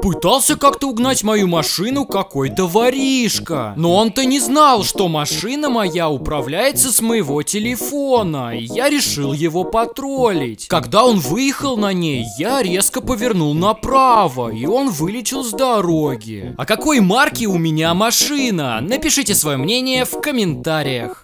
Пытался как-то угнать мою машину какой-то воришка. Но он-то не знал, что машина моя управляется с моего телефона, и я решил его потроллить. Когда он выехал на ней, я резко повернул направо, и он вылетел с дороги. А какой марки у меня машина? Напишите свое мнение в комментариях.